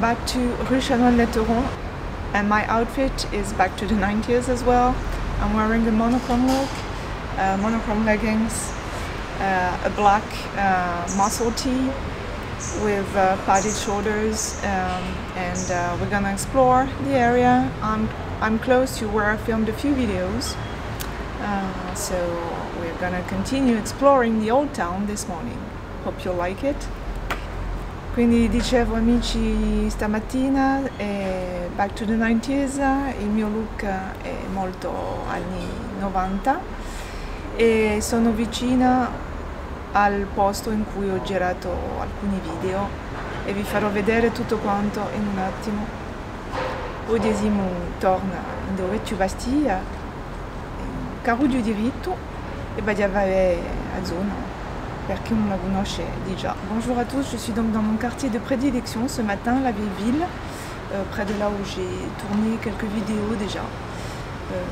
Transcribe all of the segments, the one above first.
back to Rue Chanoine-Letteron and my outfit is back to the 90s as well. I'm wearing a monochrome look, uh, monochrome leggings, uh, a black uh, muscle tee with uh, padded shoulders um, and uh, we're gonna explore the area. I'm, I'm close to where I filmed a few videos uh, so we're gonna continue exploring the old town this morning. Hope you'll like it. Quindi dicevo amici stamattina è back to the 90s, il mio look è molto anni 90 e sono vicina al posto in cui ho girato alcuni video e vi farò vedere tutto quanto in un attimo. Odesimo torna dove tu Bastiglia, carro di diritto e Badiavale a zona déjà. Bonjour à tous, je suis donc dans mon quartier de prédilection ce matin, la vieille ville, euh, près de là où j'ai tourné quelques vidéos déjà, euh,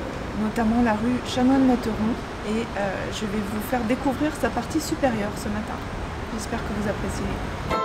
notamment la rue Chanoine-Matteron et euh, je vais vous faire découvrir sa partie supérieure ce matin. J'espère que vous appréciez.